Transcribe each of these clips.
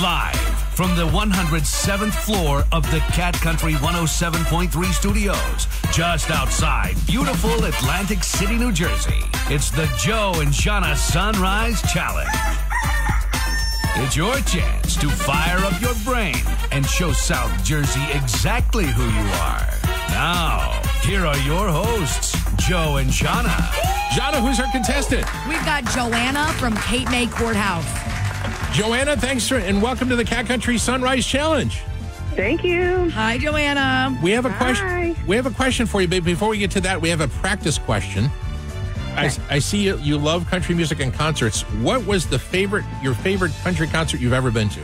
Live from the 107th floor of the Cat Country 107.3 studios, just outside beautiful Atlantic City, New Jersey. It's the Joe and Jahna Sunrise Challenge. It's your chance to fire up your brain and show South Jersey exactly who you are. Now, here are your hosts, Joe and Jahna. Jahna, who's our contestant? We've got Joanna from Cape May Courthouse. Joanna, thanks for and welcome to the Cat Country Sunrise Challenge. Thank you. Hi, Joanna. We have a Hi. question. We have a question for you, but before we get to that, we have a practice question. I, I see you, you love country music and concerts. What was the favorite your favorite country concert you've ever been to?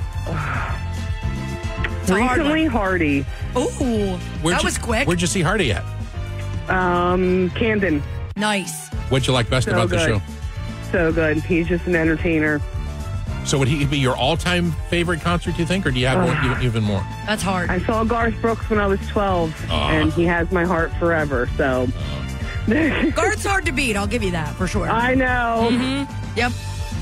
It's Recently, Hardy, Ooh, Where'd that you- was quick. Where'd you see Hardy at? um, Camden. nice. What'd you like best So about the show? So good. He's just an entertainer. So would he be your all-time favorite concert? You think, or do you have one, even, even more? That's hard. I saw Garth Brooks when I was 12, Aw. and he has my heart forever. So ah. Garth's hard to beat. I'll give you that for sure. I know. Mm-hmm. yep.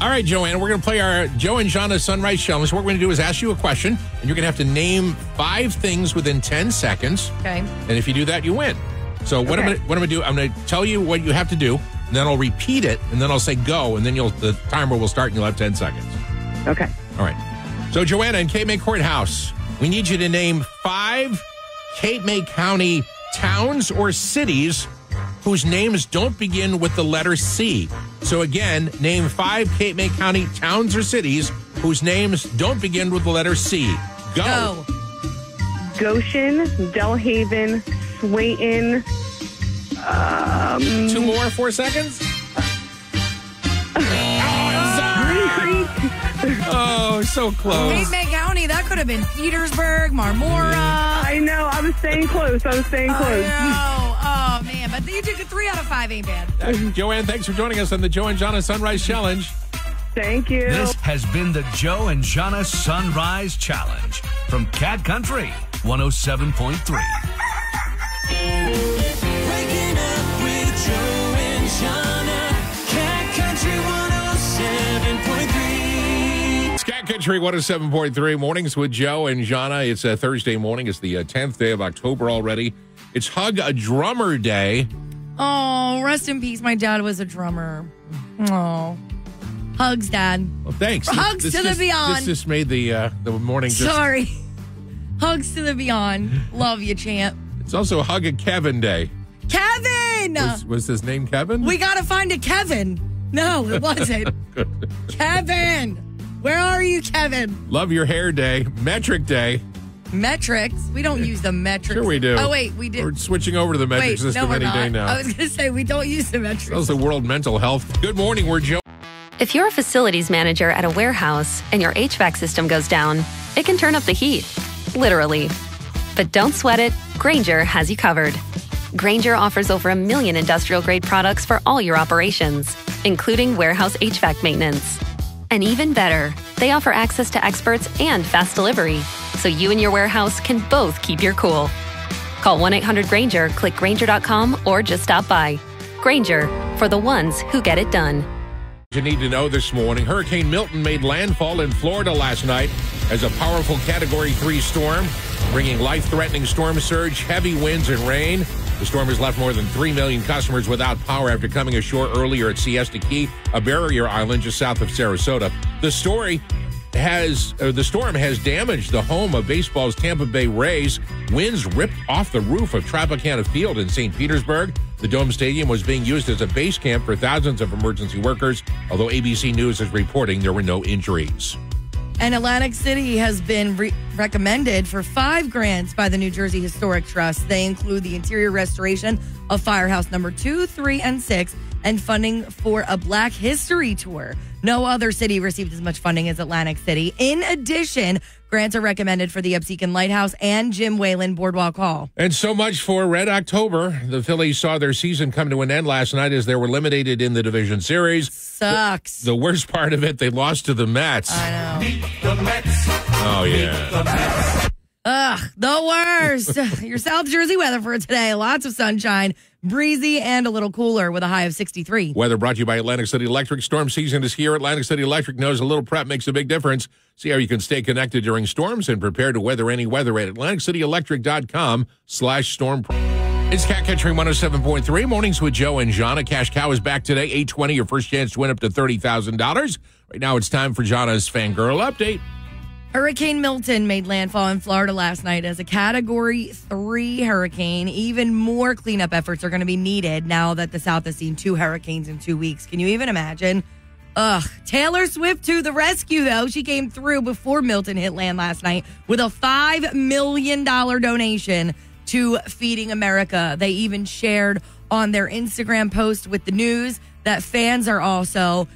All right, Joanna, we're going to play our Joe and Jahna Sunrise Challenge. What we're going to do is ask you a question, and you're going to have to name five things within 10 seconds. Okay. And if you do that, you win. So what I'm Okay. gonna, what I'm going to do, I'm going to tell you what you have to do, and then I'll repeat it, and then I'll say go, and then you'll the timer will start, and you'll have 10 seconds. Okay. All right. So Joanna in Cape May Courthouse, we need you to name five Cape May County towns or cities whose names don't begin with the letter C. So again, name five Cape May County towns or cities whose names don't begin with the letter C. Go. Go. Goshen, Delhaven, Swainton. Um, Two more, four seconds. Green Creek. Oh, so close. Cape May County. That could have been Petersburg, Marmora. I know. I was staying close. I was staying I close. know. Oh man, but you took a three out of five. Ain't bad. Uh, Joanne, thanks for joining us on the Joe and Jahna Sunrise Challenge. Thank you. This has been the Joe and Jahna Sunrise Challenge from Cat Country 107.3. Country 107.3 mornings with Joe and Jahna. It's a Thursday morning. It's the uh, 10th day of October already. It's Hug a Drummer Day. Oh, rest in peace. My dad was a drummer. Oh, hugs, dad. Well, thanks. Hugs This to the beyond. This just made the uh, the morning just. Sorry. Hugs to the beyond. Love you, champ. It's also Hug a Kevin Day. Kevin. Was, was his name Kevin? We gotta find a Kevin. No, it wasn't. Kevin. Where are you, Kevin? Love Your Hair Day. Metric Day. Metrics. We don't use the metrics. Sure we do. Oh wait, we did. We're switching over to the metric Wait, system no, we're any not. day now. I was gonna say we don't use the metrics. That was the World Mental Health. Good morning. We're Joe. If you're a facilities manager at a warehouse and your HVAC system goes down, it can turn up the heat, literally. But don't sweat it, Grainger has you covered. Grainger offers over a million industrial grade products for all your operations, including warehouse HVAC maintenance. And even better, they offer access to experts and fast delivery, so you and your warehouse can both keep your cool. Call 1 800 Grainger, click Grainger.com, or just stop by. Grainger, for the ones who get it done. You need to know this morning Hurricane Milton made landfall in Florida last night as a powerful Category 3 storm, bringing life threatening storm surge, heavy winds, and rain. The storm has left more than 3 million customers without power after coming ashore earlier at Siesta Key, a barrier island just south of Sarasota. The story has uh, the storm has damaged the home of baseball's Tampa Bay Rays. Winds ripped off the roof of Tropicana Field in St. Petersburg. The Dome Stadium was being used as a base camp for thousands of emergency workers, although ABC News is reporting there were no injuries. And Atlantic City has been re- recommended for five grants by the New Jersey Historic Trust. They include the interior restoration of Firehouse number two, three, and six, and funding for a Black History Tour. No other city received as much funding as Atlantic City. In addition, grants are recommended for the Absecon Lighthouse and Jim Whelan Boardwalk Hall. And so much for Red October. The Phillies saw their season come to an end last night as they were eliminated in the division series. Sucks. The worst part of it, they lost to the Mets. I know. Beat the Mets. Oh, yeah. Ugh, the worst. Your South Jersey weather for today. Lots of sunshine, breezy, and a little cooler with a high of 63. Weather brought to you by Atlantic City Electric. Storm season is here. Atlantic City Electric knows a little prep makes a big difference. See how you can stay connected during storms and prepare to weather any weather at atlanticcityelectric.com slash storm. It's Cat Country 107.3. Mornings with Joe and Jahna. Cash Cow is back today. 820, your first chance to win up to $30,000. Right now it's time for Jahna's Fangirl Update. Hurricane Milton made landfall in Florida last night as a category three hurricane. Even more cleanup efforts are going to be needed now that the South has seen two hurricanes in two weeks. Can you even imagine? Ugh. Taylor Swift to the rescue, though. She came through before Milton hit land last night with a $5 million donation to Feeding America. They even shared on their Instagram post with the news that fans are also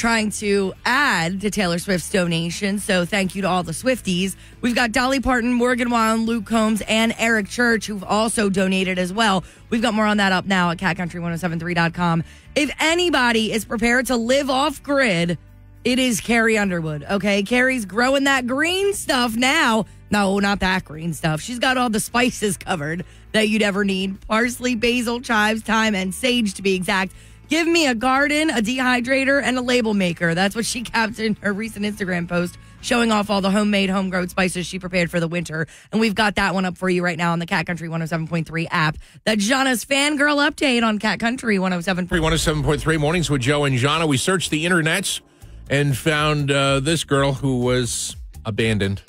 trying to add to Taylor Swift's donation. So thank you to all the Swifties. We've got Dolly Parton, Morgan Wallen, Luke Combs, and Eric Church who've also donated as well. We've got more on that up now at catcountry1073.com. If anybody is prepared to live off grid, it is Carrie Underwood. Okay. Carrie's growing that green stuff now. No, not that green stuff. She's got all the spices covered that you'd ever need parsley, basil, chives, thyme, and sage to be exact. Give me a garden, a dehydrator, and a label maker. That's what she captioned in her recent Instagram post showing off all the homemade, homegrown spices she prepared for the winter. And we've got that one up for you right now on the Cat Country 107.3 app. The Jahna's fangirl update on Cat Country 107.3. 107.3 Mornings with Joe and Jahna. We searched the internets and found uh, this girl who was abandoned.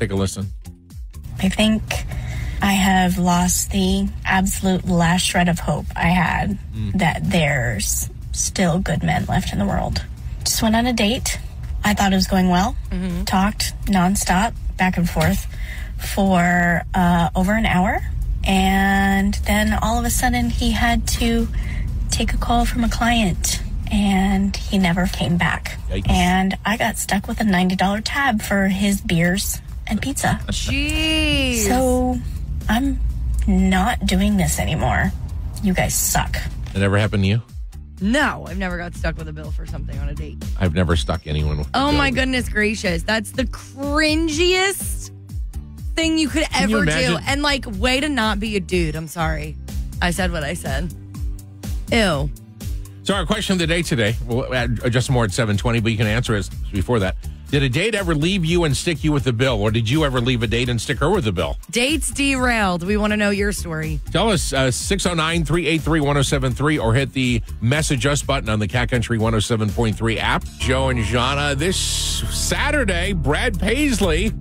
Take a listen. I think I have lost the absolute last shred of hope I had that there's still good men left in the world. Just went on a date. I thought it was going well. Talked nonstop, back and forth, for uh, over an hour. And then all of a sudden, he had to take a call from a client. And he never came back. Yikes. And I got stuck with a $90 tab for his beers and pizza. Jeez. So I'm not doing this anymore. You guys suck. That ever happened to you? no, I've never got stuck with a bill for something on a date. I've never stuck anyone with a Oh bill. my goodness gracious. That's the cringiest thing you could you ever do. And like, way to not be a dude. I'm sorry. I said what I said. Ew. So our question of the day today, well, uh, just more at 720, but you can answer it before that. Did a date ever leave you and stick you with the bill? Or did you ever leave a date and stick her with the bill? Dates derailed. We want to know your story. Tell us uh, 609 383 1073 or hit the message us button on the Cat Country 107.3 app. Joe and Jahna, this Saturday, Brad Paisley,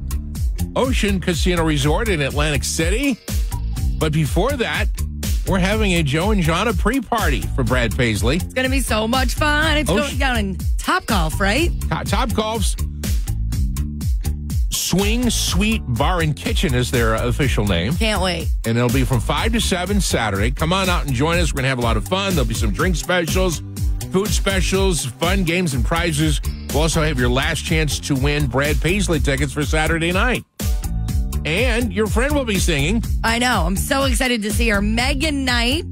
Ocean Casino Resort in Atlantic City. But before that, we're having a Joe and Jahna pre party for Brad Paisley. It's going to be so much fun. It's Oh, going down in Top Golf, right? Top, Top Golf's Swing Suite Bar and Kitchen is their official name. Can't wait. and it'll be from 5 to 7 Saturday. Come on out and join us. We're going to have a lot of fun. There'll be some drink specials, food specials, fun games and prizes. We'll also have your last chance to win Brad Paisley tickets for Saturday night. And your friend will be singing. I know. I'm so excited to see her. Megan Knight.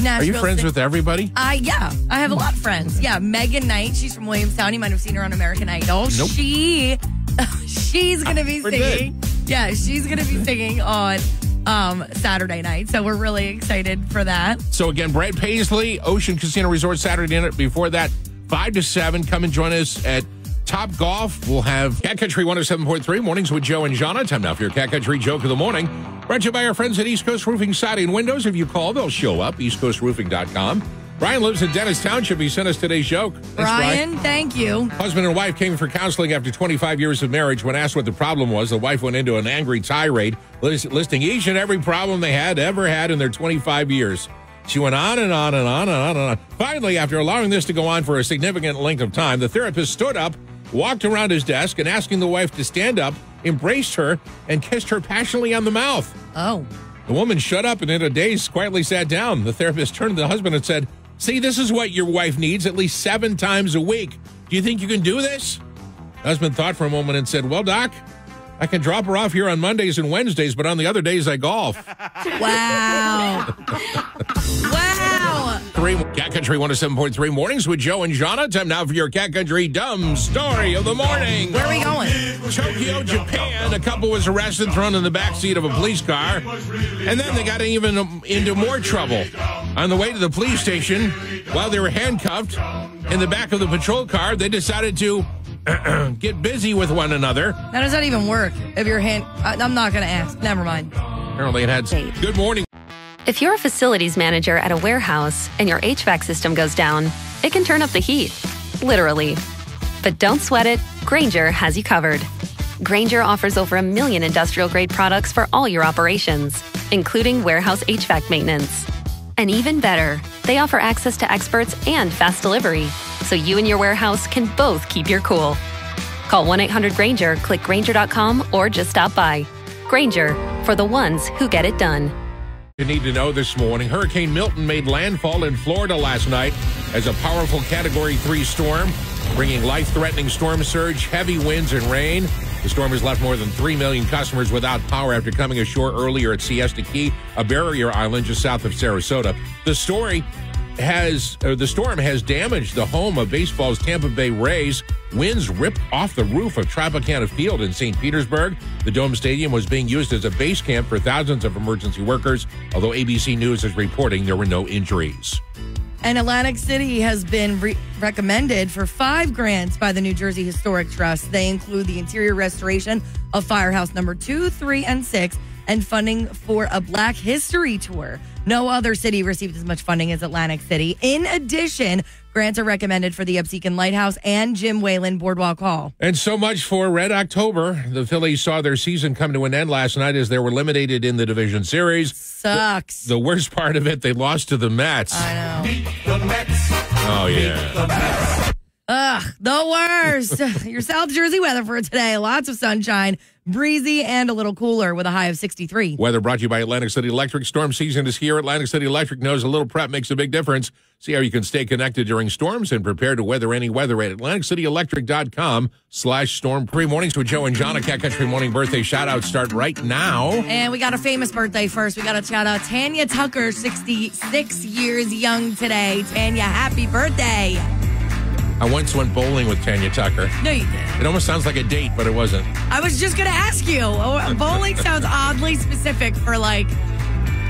Nashville Are you friends with everybody? I yeah, I have a lot of friends. Yeah, Megan Knight. She's from Williamstown. You might have seen her on American Idol. Nope. She, she's gonna be We're singing. Yeah, she's gonna be singing on um Saturday night. So we're really excited for that. So again, Brad Paisley, Ocean Casino Resort Saturday night. Before that, 5 to 7. Come and join us at Top Golf. We'll have Cat Country 107.3 mornings with Joe and Jahna. Time now for your Cat Country joke of the morning. Brought to you by our friends at East Coast Roofing, Siding and Windows. If you call, they'll show up. EastCoastRoofing.com. Brian lives in Dennis Township. He sent us today's joke. Thanks, Brian, thank you. Husband and wife came for counseling after 25 years of marriage. When asked what the problem was, the wife went into an angry tirade, lis- listing each and every problem they had ever had in their 25 years. She went on and on and on and on and on. Finally, after allowing this to go on for a significant length of time, the therapist stood up, walked around his desk, and asking the wife to stand up, embraced her, and kissed her passionately on the mouth. Oh, The woman shut up and in a daze quietly sat down. The therapist turned to the husband and said, See, this is what your wife needs at least seven times a week. Do you think you can do this? Husband thought for a moment and said, Well, Doc, I can drop her off here on Mondays and Wednesdays, but on the other days I golf. wow. wow. Three Cat Country 107.3 mornings with Joe and Jahna. Time now for your Cat Country dumb story of the morning. Where are we going? Tokyo, Japan. A couple was arrested, thrown in the back seat of a police car, and then they got even into more trouble. On the way to the police station, while they were handcuffed in the back of the patrol car, they decided to get busy with one another. How does that even work? If your hand, I, I'm not going to ask. Never mind. Apparently, it had. Good morning. If you're a facilities manager at a warehouse and your HVAC system goes down, it can turn up the heat, literally. But don't sweat it, Grainger has you covered. Grainger offers over a million industrial grade products for all your operations, including warehouse HVAC maintenance. And even better, they offer access to experts and fast delivery, so you and your warehouse can both keep your cool. Call 1 800 Grainger, click Grainger.com, or just stop by. Grainger, for the ones who get it done. You need to know this morning Hurricane Milton made landfall in Florida last night as a powerful Category 3 storm, bringing life threatening storm surge, heavy winds, and rain. The storm has left more than 3 million customers without power after coming ashore earlier at Siesta Key, a barrier island just south of Sarasota. The story has uh, the storm has damaged the home of baseball's Tampa Bay Rays. Winds ripped off the roof of Tropicana Field in St. Petersburg. The Dome Stadium was being used as a base camp for thousands of emergency workers, although ABC News is reporting there were no injuries. And Atlantic City has been re- recommended for five grants by the New Jersey Historic Trust. They include the interior restoration of Firehouse number two, three, and six, and funding for a Black History Tour. No other city received as much funding as Atlantic City. In addition, grants are recommended for the Absecon Lighthouse and Jim Whelan Boardwalk Hall. And so much for Red October. The Phillies saw their season come to an end last night as they were eliminated in the division series. Sucks. The worst part of it, they lost to the Mets. I know. Beat the Mets. Oh, yeah. Ugh, the worst. Your South Jersey weather for today. Lots of sunshine, breezy, and a little cooler with a high of 63. Weather brought to you by Atlantic City Electric. Storm season is here. Atlantic City Electric knows a little prep makes a big difference. See how you can stay connected during storms and prepare to weather any weather at AtlanticCityElectric.com slash storm. Pre mornings with Joe and John. A Cat Country morning birthday shout out start right now. And we got a famous birthday first. We got a shout out Tanya Tucker, 66 years young today. Tanya, happy birthday. I once went bowling with Tanya Tucker. No, you didn't. It almost sounds like a date, but it wasn't. I was just going to ask you. Oh, Bowling sounds oddly specific for like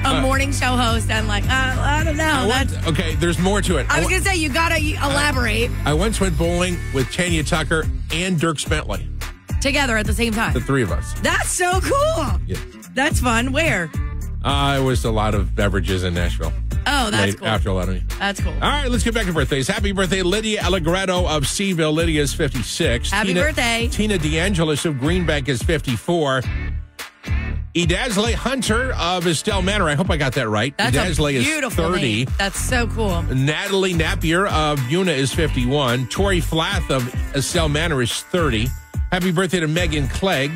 a morning show host and like, uh, I don't know. I once- okay, there's more to it. I was I, going to say, you got to elaborate I once went bowling with Tanya Tucker and Dierks Bentley, together at the same time. the three of us. That's so cool. Yeah. That's fun. Where? Uh, it was a lot of beverages in Nashville. Oh, that's cool. After a lot of me. That's cool. All right, let's get back to birthdays. Happy birthday, Lydia Allegretto of Seaville. Lydia is 56. Happy Tina, birthday. Tina DeAngelis of Greenbank is 54. Edazle Hunter of Estell Manor. I hope I got that right. That's is 30. name. That's so cool. Natalie Napier of Una is 51. Tori Flath of Estell Manor is 30. Happy birthday to Megan Clegg.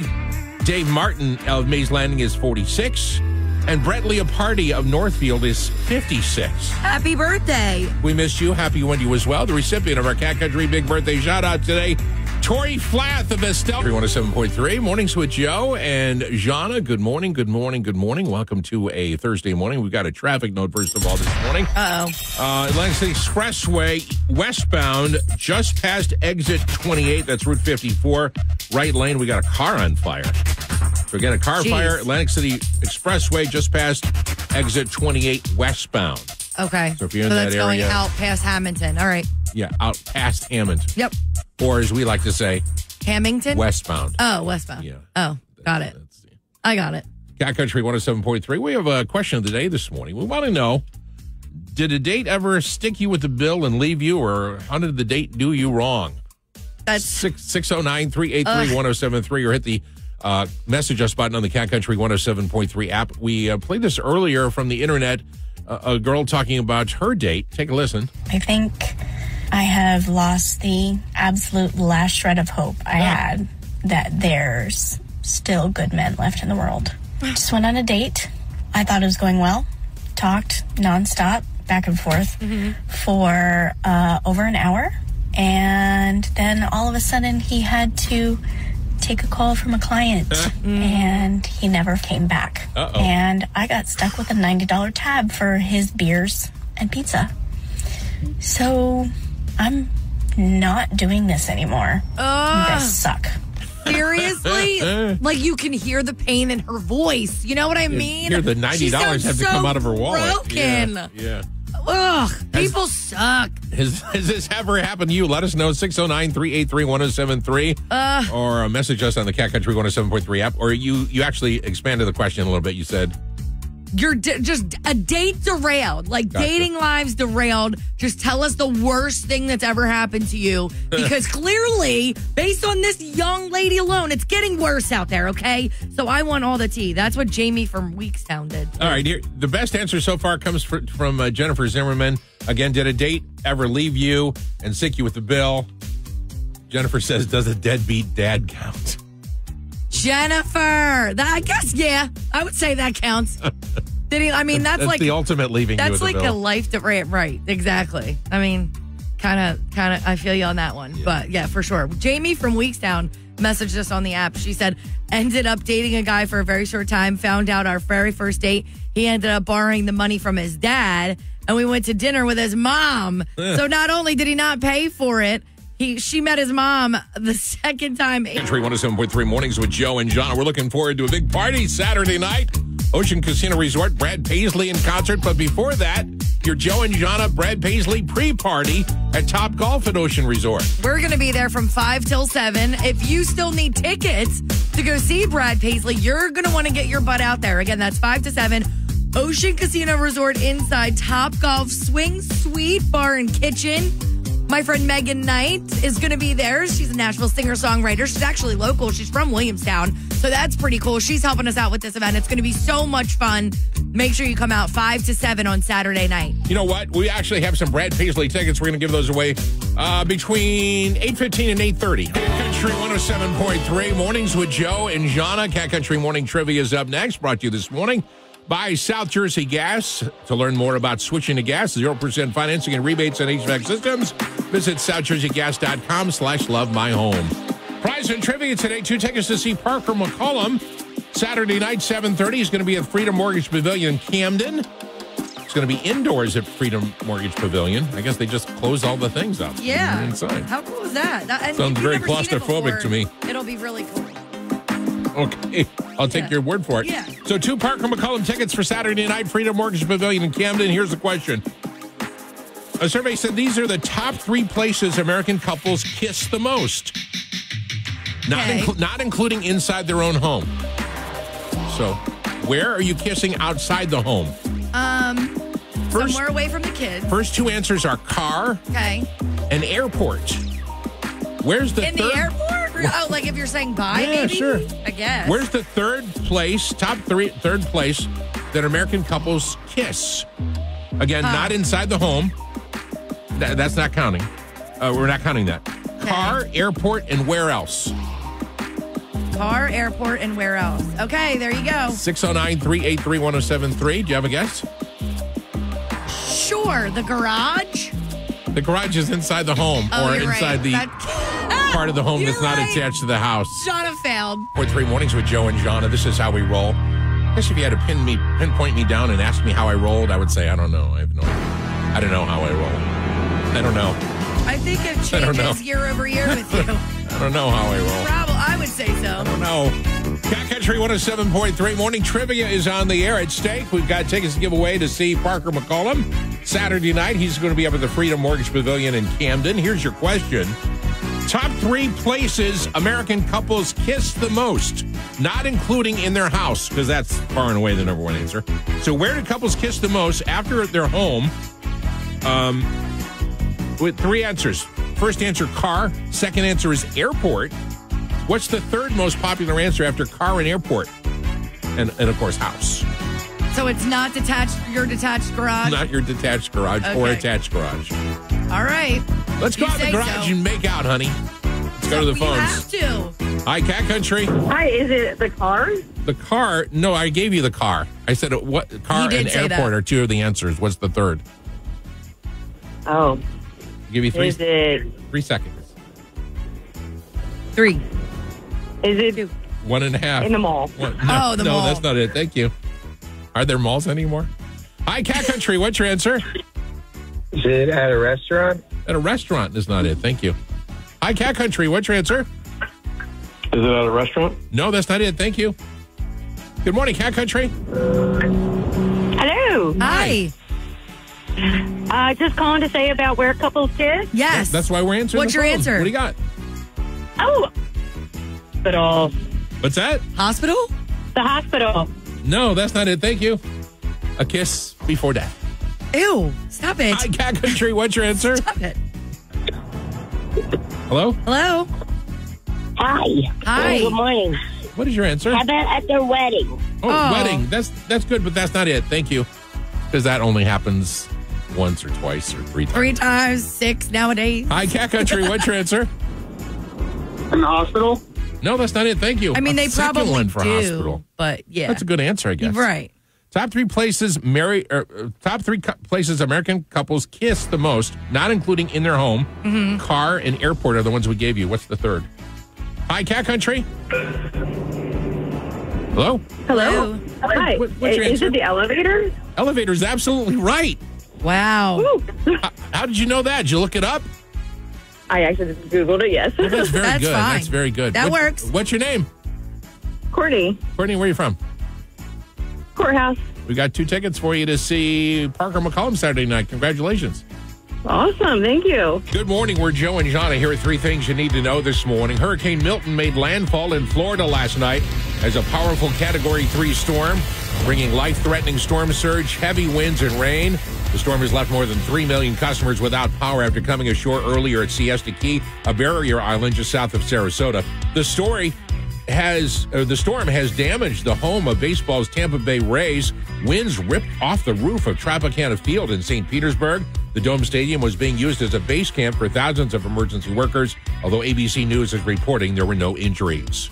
Dave Martin of Mays Landing is 46. And Brett Leopardi of Northfield is 56. Happy birthday. We missed you. Happy when you as well. The recipient of our Cat Country Big Birthday shout out today, Tori Flath of Estell. 107.3 Mornings with Joe and Jahna. Good morning, good morning, good morning. Welcome to a Thursday morning. We've got a traffic note first of all this morning. Uh-oh. Uh, Atlantic City Expressway westbound, just past exit 28. That's Route 54. Right lane, we got a car on fire. So got a car Jeez. fire, Atlantic City Expressway, just past exit 28 westbound. Okay. So if you're in that's that going out past Hamilton. All right. Yeah, out past Hammond. Yep. Or as we like to say, Hamilton? westbound. Oh, westbound. Yeah. Oh, got it. That's the- I got it. Cat Country 107.3. We have a question of the day this morning. We want to know Did a date ever stick you with the bill and leave you, or how did the date do you wrong? That's 609 383 1073 or hit the uh, message us button on the Cat Country 107.3 app. We uh, played this earlier from the internet. Uh, a girl talking about her date. Take a listen. I think I have lost the absolute last shred of hope I had that there's still good men left in the world. Just went on a date. I thought it was going well. Talked nonstop, back and forth for uh, over an hour. And then all of a sudden, he had to take a call from a client and he never came back. Uh-oh. And I got stuck with a $90 tab for his beers and pizza. So I'm not doing this anymore. you guys suck. Seriously? Uh-huh. like you can hear the pain in her voice. You know what I mean? Here, the ninety dollars sounds have to so come out of her wallet. Broken. Yeah. yeah. Ugh, people suck. Has, has this ever happened to you? Let us know 609 383 1073 Uh. or message us on the Cat Country 107.3 app. Or you, you actually expanded the question a little bit. You said, You're d- just a date derailed, like Gotcha. dating lives derailed. Just tell us the worst thing that's ever happened to you, because clearly, based on this young lady alone, it's getting worse out there. Okay, so I want all the tea. That's what Jamie from Weekstown did. All right, here, the best answer so far comes fr- from uh, Jennifer Zimmerman. Again, did a date ever leave you and sick you with the bill? Jennifer says, does a deadbeat dad count? Jennifer, that I guess yeah, I would say that counts. Did he? I mean, that's, That's like the ultimate leaving That's like a life that right, right, exactly. I mean, kind of, kind of. I feel you on that one, but yeah, for sure. Jamie from Weekstown messaged us on the app. She said, ended up dating a guy for a very short time. Found out our very first date, he ended up borrowing the money from his dad, and we went to dinner with his mom. Eh. so not only did he not pay for it, he she met his mom the second time. Country 107.3 mornings with Joe and John. We're looking forward to a big party Saturday night. Ocean Casino Resort, Brad Paisley in concert. But before that, your Joe and Jahna Brad Paisley pre party at Top Golf at Ocean Resort. We're going to be there from 5 till 7. If you still need tickets to go see Brad Paisley, you're going to want to get your butt out there. Again, that's 5 to 7. Ocean Casino Resort inside Top Golf Swing Suite Bar and Kitchen. My friend Megan Knight is going to be there. She's a Nashville singer songwriter. She's actually local. She's from Williamstown. So that's pretty cool. She's helping us out with this event. It's going to be so much fun. Make sure you come out 5 to 7 on Saturday night. You know what? We actually have some Brad Paisley tickets. We're going to give those away uh, between 8.15 and 8.30. Country 107.3, Mornings with Joe and Jahna. Cat Country Morning Trivia is up next, brought to you this morning by South Jersey Gas. To learn more about switching to gas, 0% financing and rebates on HVAC systems, visit southjerseygas.com slash love my home. Prize and trivia today, two tickets to see Parker McCollum. Saturday night, 7.30. He's going to be at Freedom Mortgage Pavilion, in Camden. It's going to be indoors at Freedom Mortgage Pavilion. I guess they just closed all the things up. Yeah. Mm-hmm, Inside. How cool is that? that Sounds very it claustrophobic before, to me. It'll be really cool. Okay. I'll take Yeah. your word for it. Yeah. So, two Parker McCollum tickets for Saturday night, Freedom Mortgage Pavilion in Camden. Here's the question. A survey said these are the top three places American couples kiss the most. Not, Okay. inclu- not including inside their own home. So, where are you kissing outside the home? Um, First, somewhere away from the kids. first two answers are car Okay. and airport. Where's the In third? the airport? Oh, like if you're saying bye, Yeah, maybe? sure. I guess. Where's the third place, top three, third place that American couples kiss? Again, not inside the home. That, that's not counting. Uh, we're not counting that. Car, airport, and where else? car, airport, and where else? Okay, there you go. 609 383 1073. Do you have a guess? Sure, the garage. The garage is inside the home Oh, or inside right. the That- part of the home You're that's not right. attached to the house. Jahna failed. Four three mornings with Joe and Jahna. This is how we roll. I guess if you had to pin me, pinpoint me down and ask me how I rolled, I would say I don't know. I have no. I don't know how I roll. I don't know. I think it know. changes year over year with you. I don't know how I roll. Probably, I would say so. I don't Cat Country 107.3 Morning Trivia is on the air at stake. We've got tickets to give away to see Parker McCollum Saturday night. He's going to be up at the Freedom Mortgage Pavilion in Camden. Here's your question Top three places American couples kiss the most, not including in their house, because that's far and away the number one answer. So, where do couples kiss the most after their home? Um, with three answers. First answer, car. Second answer is airport. What's the third most popular answer after car and airport? And, and of course, house. So it's not detached, your detached garage? Not your detached garage or attached garage. All right. Let's go You out in the garage so. and make out, honey. Let's go to the You phones. have to. Hi, Cat Country. Hi, is it the car? The car. No, I gave you the car. I said uh, what car and airport that. are two of the answers. What's the third? Oh, give me three is it? three seconds. Three. Is it One and a half. in the mall? One- no, Oh, the no, mall. that's not it. Thank you. Are there malls anymore? Hi, Cat Country. What's your answer? Is it at a restaurant? At a restaurant is not it. Thank you. Hi, Cat Country. What's your answer? Is it at a restaurant? No, that's not it. Thank you. Good morning, Cat Country. Hello. Hi. Uh, just calling to say about where couples kiss. Yes. That's why we're answering. What's the your phone. answer? What do you got? Oh, hospital. What's that? Hospital? The hospital. No, that's not it. Thank you. A kiss before death. Ew. Stop it. Hi, Cat Country. What's your answer? Stop it. Hello. Hello. Hi. Hi. Good morning. What is your answer? How about at their wedding? Oh, Oh. wedding. That's that's good, but that's not it. Thank you. Because that only happens once or twice or three times. Three times, six nowadays. Hi, Cat Country. What's your answer? In the hospital? No, that's not it. Thank you. I mean, A they second probably one for do, hospital. but yeah, That's a good answer, I guess. right. Top three places marry or uh, top three cou- places American couples kiss the most, not including in their home, Mm-hmm. car, and airport are the ones we gave you. What's the third? Hi, Cat Country. Hello. Hello. Hello. Hi. What- what's your is answer? it the elevator? Elevator is absolutely right. Wow. How, how did you know that? Did you look it up? I actually just Googled it, yes. Well, that's very That's good. fine. That's very good. That What- works. What's your name? Courtney. Courtney, where are you from? Courthouse. We got two tickets for you to see Parker McCollum Saturday night. Congratulations. Awesome. Thank you. Good morning. We're Joe and Jahna. Here are three things you need to know this morning. Hurricane Milton made landfall in Florida last night as a powerful Category 3 storm, bringing life threatening storm surge, heavy winds, and rain. The storm has left more than 3 million customers without power after coming ashore earlier at Siesta Key, a barrier island just south of Sarasota. The story has uh, the storm has damaged the home of baseball's Tampa Bay Rays. Winds ripped off the roof of Tropicana Field in St. Petersburg. The Dome Stadium was being used as a base camp for thousands of emergency workers, although ABC News is reporting there were no injuries.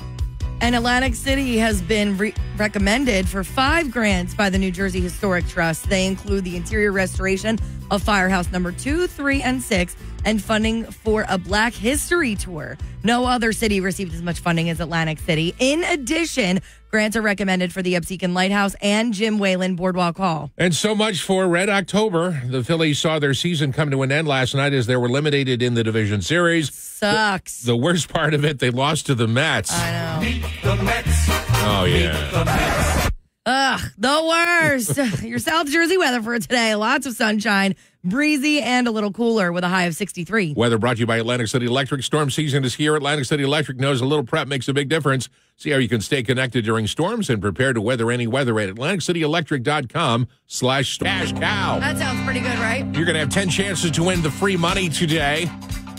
And Atlantic City has been re- recommended for five grants by the New Jersey Historic Trust. They include the interior restoration of Firehouse number two, three, and six, and funding for a Black History Tour. No other city received as much funding as Atlantic City. In addition, grants are recommended for the Absecon Lighthouse and Jim Whelan Boardwalk Hall. And so much for Red October. The Phillies saw their season come to an end last night as they were eliminated in the division series. Sucks. The worst part of it, they lost to the Mets. I know. Beat the Mets. Oh, yeah. Ugh, the worst. Your South Jersey weather for today. Lots of sunshine, breezy, and a little cooler with a high of 63. Weather brought to you by Atlantic City Electric. Storm season is here. Atlantic City Electric knows a little prep makes a big difference. See how you can stay connected during storms and prepare to weather any weather at AtlanticCityElectric.com slash cash cow. That sounds pretty good, right? You're going to have 10 chances to win the free money today.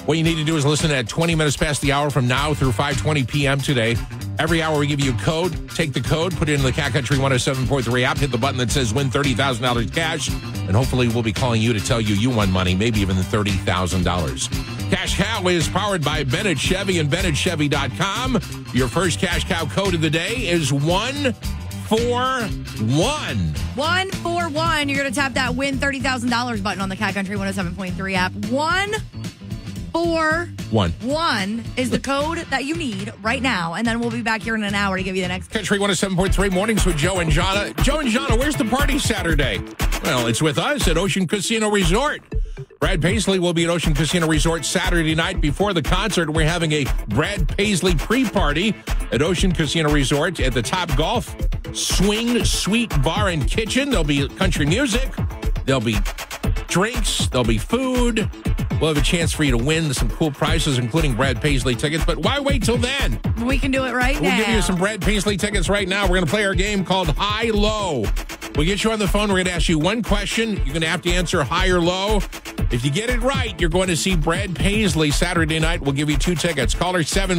What you need to do is listen at 20 minutes past the hour from now through 5.20 p.m. today. Every hour we give you a code. Take the code, put it in the Cat Country 107.3 app, hit the button that says win $30,000 cash, and hopefully we'll be calling you to tell you you won money, maybe even $30,000. Cash Cow is powered by Bennett Chevy and BennettChevy.com. Your first Cash Cow code of the day is 141. One four one. You're gonna tap that win thirty thousand dollars button on the Cat Country 107.3 app. One four One. one is the code that you need right now, and then we'll be back here in an hour to give you the next. Country 107.3 mornings with Joe and Jahna. Joe and Jahna, where's the party Saturday? Well, it's with us at Ocean Casino Resort. Brad Paisley will be at Ocean Casino Resort Saturday night before the concert. We're having a Brad Paisley pre-party at Ocean Casino Resort at the Top Golf Swing Suite Bar and Kitchen. There'll be country music. There'll be drinks. There'll be food. We'll have a chance for you to win some cool prizes, including Brad Paisley tickets. But why wait till then? We can do it right We'll now. give you some Brad Paisley tickets right now. We're going to play our game called High Low. We'll get you on the phone. We're going to ask you one question. You're going to have to answer high or low. If you get it right, you're going to see Brad Paisley Saturday night. We'll give you two tickets. Caller 7